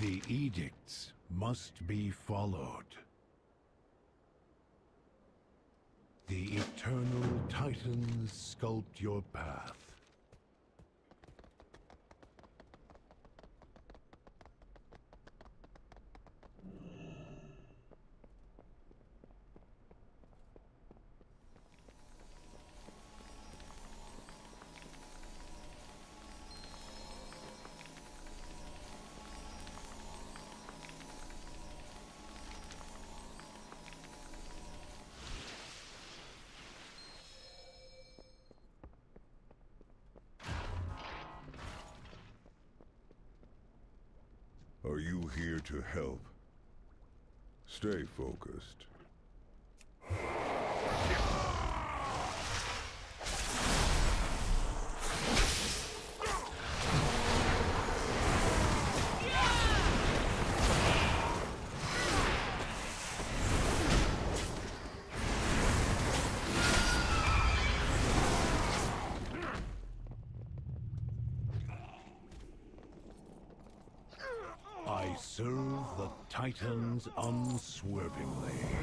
The edicts must be followed. The eternal titans sculpt your path. Are you here to help? Stay focused. Serve the titans unswervingly.